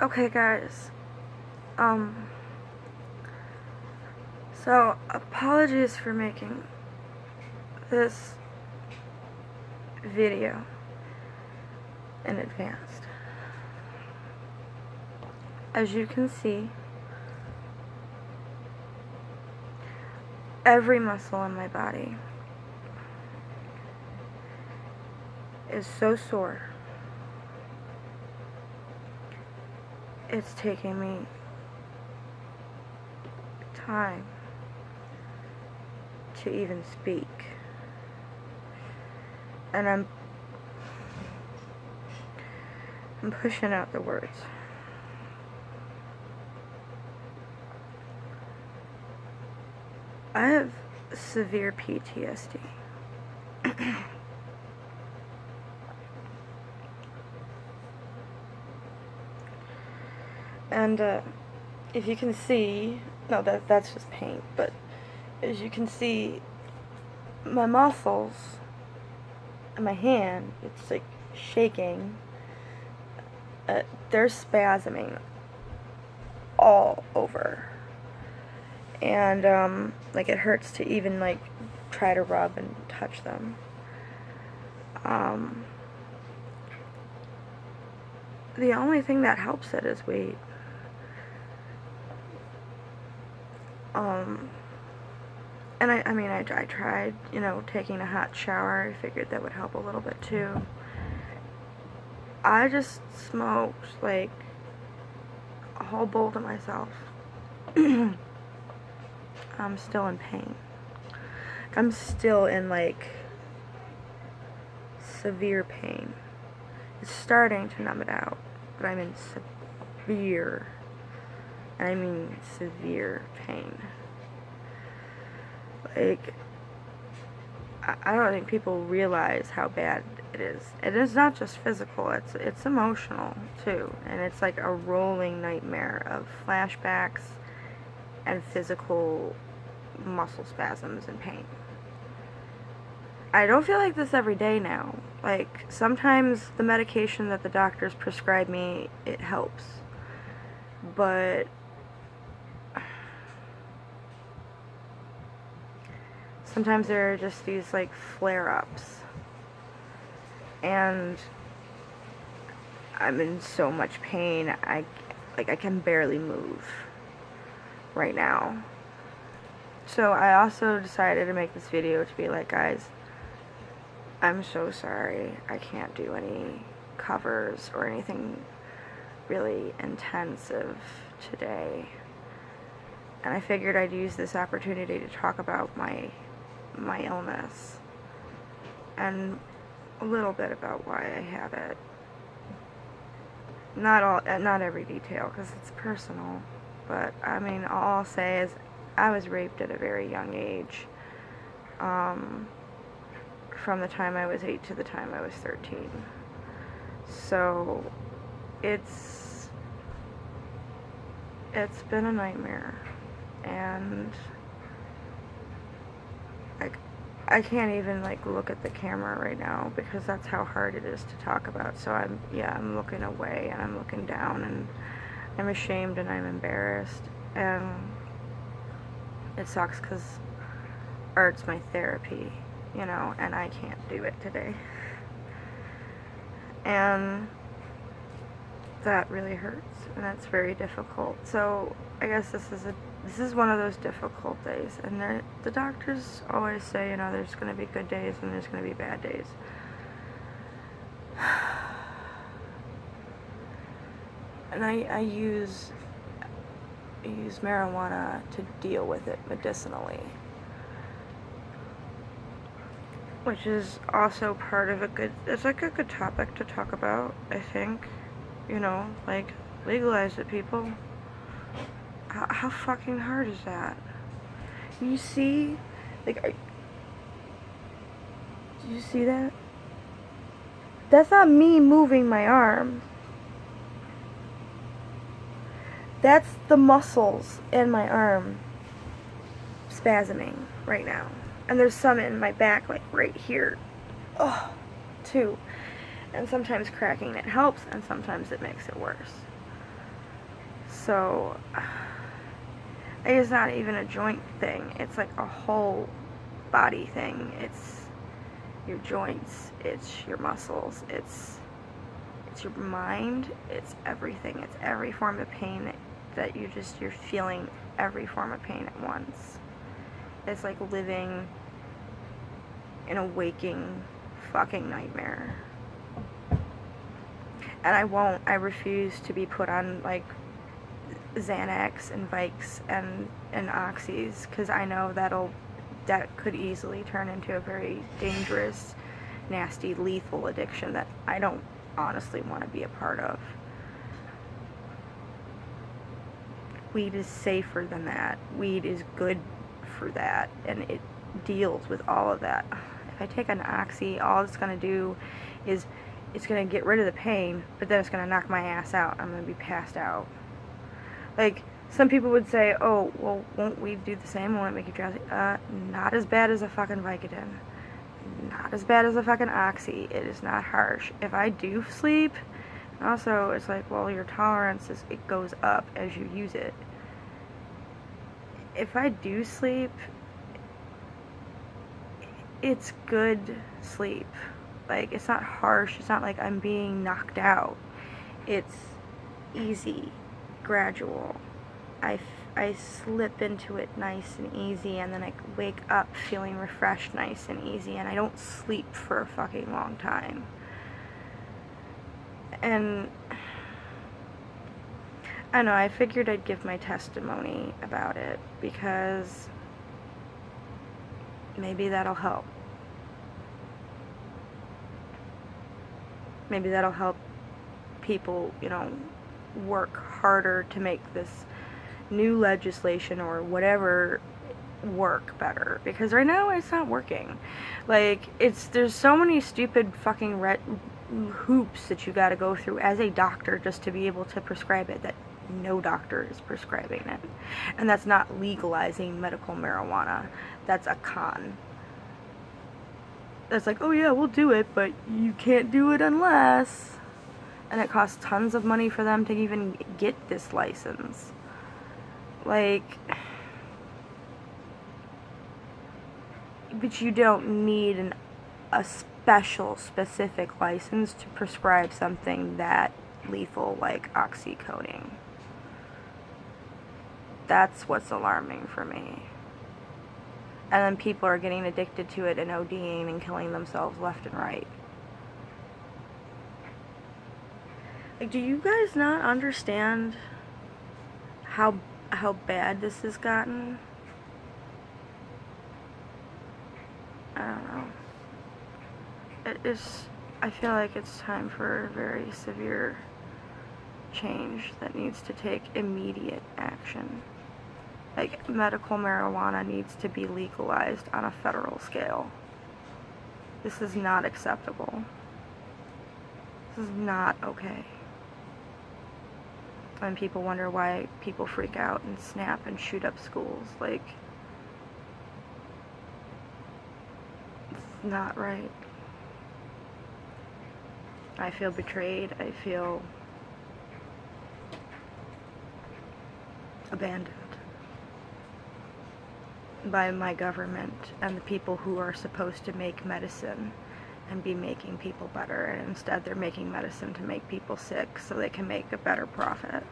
Okay, guys. Um. So, apologies for making this video in advance. As you can see, every muscle in my body is so sore. It's taking me time to even speak. And I'm I'm pushing out the words. I have severe PTSD. and uh, if you can see, no, that that's just paint, but as you can see, my muscles and my hand, it's like shaking. Uh, they're spasming all over. And, um, like, it hurts to even, like, try to rub and touch them. Um, the only thing that helps it is weight. Um, and I, I mean, I, I tried, you know, taking a hot shower. I figured that would help a little bit too. I just smoked, like, a whole bowl to myself. I'm still in pain. I'm still in, like, severe pain. It's starting to numb it out, but I'm in severe, I mean severe pain. Like, I don't think people realize how bad it is. It is not just physical, it's it's emotional too. And it's like a rolling nightmare of flashbacks and physical muscle spasms and pain. I don't feel like this every day now. Like sometimes the medication that the doctors prescribe me, it helps. But sometimes there are just these like flare-ups. And I'm in so much pain I like I can barely move right now. So I also decided to make this video to be like guys I'm so sorry. I can't do any covers or anything really intensive today. And I figured I'd use this opportunity to talk about my my illness and a little bit about why I have it. Not all, uh, not every detail because it's personal, but I mean, all I'll say is I was raped at a very young age. Um, from the time I was 8 to the time I was 13. So, it's, it's been a nightmare, and I can't even like look at the camera right now because that's how hard it is to talk about. So I'm, yeah, I'm looking away and I'm looking down and I'm ashamed and I'm embarrassed. And it sucks because art's my therapy, you know, and I can't do it today. And that really hurts and that's very difficult. So I guess this is a this is one of those difficult days and the doctors always say you know there's going to be good days and there's going to be bad days. And I, I use I use marijuana to deal with it medicinally. Which is also part of a good it's like a good topic to talk about I think. You know like legalize it people how, how fucking hard is that? You see? Like, are, do you see that? That's not me moving my arm. That's the muscles in my arm spasming right now. And there's some in my back, like right here. Oh, too. And sometimes cracking it helps, and sometimes it makes it worse. So, it's not even a joint thing. It's like a whole body thing. It's your joints, it's your muscles, it's it's your mind, it's everything. It's every form of pain that you just you're feeling every form of pain at once. It's like living in a waking fucking nightmare. And I won't, I refuse to be put on like Xanax and Vikes and, and Oxys because I know that'll, that could easily turn into a very dangerous, nasty, lethal addiction that I don't honestly want to be a part of. Weed is safer than that. Weed is good for that and it deals with all of that. If I take an oxy, all it's going to do is it's going to get rid of the pain, but then it's going to knock my ass out. I'm going to be passed out. Like, some people would say, oh, well, won't we do the same? Won't it make you drowsy? Uh, not as bad as a fucking Vicodin. Not as bad as a fucking Oxy. It is not harsh. If I do sleep, also, it's like, well, your tolerance, is, it goes up as you use it. If I do sleep, it's good sleep. Like, it's not harsh. It's not like I'm being knocked out. It's easy, gradual. I, I slip into it nice and easy, and then I wake up feeling refreshed nice and easy, and I don't sleep for a fucking long time. And I know, I figured I'd give my testimony about it because maybe that'll help. Maybe that'll help people, you know, work harder to make this new legislation or whatever work better because right now it's not working like it's there's so many stupid fucking red hoops that you got to go through as a doctor just to be able to prescribe it that no doctor is prescribing it. And that's not legalizing medical marijuana. That's a con. That's like, oh yeah, we'll do it, but you can't do it unless. And it costs tons of money for them to even get this license. Like, but you don't need an, a special, specific license to prescribe something that lethal like oxycodone. That's what's alarming for me. And then people are getting addicted to it and ODing and killing themselves left and right. Like, do you guys not understand how how bad this has gotten? I don't know. It is. I feel like it's time for a very severe change that needs to take immediate action like medical marijuana needs to be legalized on a federal scale. This is not acceptable. This is not okay. And people wonder why people freak out and snap and shoot up schools. Like, it's not right. I feel betrayed. I feel abandoned by my government and the people who are supposed to make medicine and be making people better and instead they're making medicine to make people sick so they can make a better profit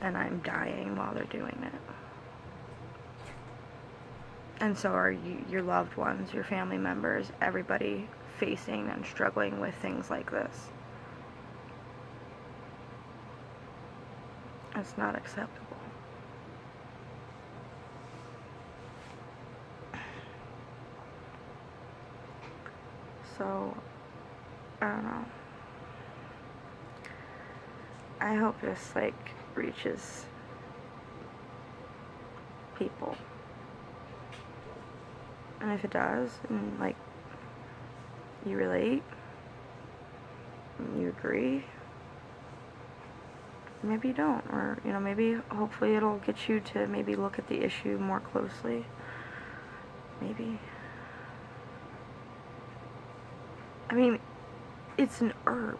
and I'm dying while they're doing it and so are you, your loved ones, your family members, everybody facing and struggling with things like this. It's not acceptable. So, I don't know. I hope this, like, reaches people. And if it does, and, like, you relate, you agree, maybe you don't. Or, you know, maybe, hopefully it'll get you to maybe look at the issue more closely. Maybe. I mean, it's an herb.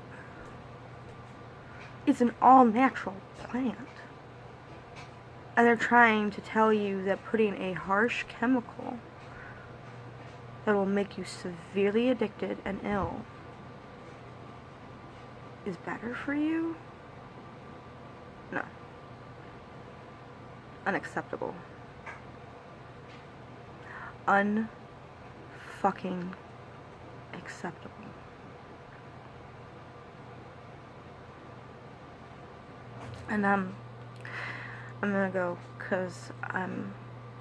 It's an all natural plant. And they're trying to tell you that putting a harsh chemical that will make you severely addicted and ill is better for you? No. Unacceptable. Unfucking acceptable. And um I'm gonna go because I'm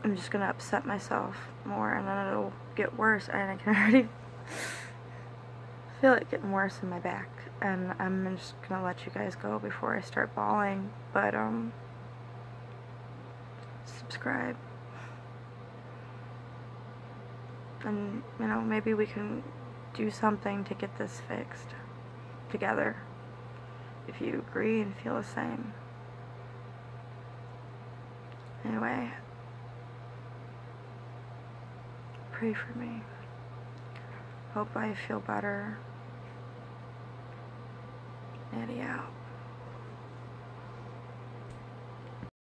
I'm just gonna upset myself more and then it'll get worse and I can already feel it getting worse in my back and I'm just gonna let you guys go before I start bawling but um subscribe and you know maybe we can do something to get this fixed together. If you agree and feel the same. Anyway pray for me. Hope I feel better. Eddie out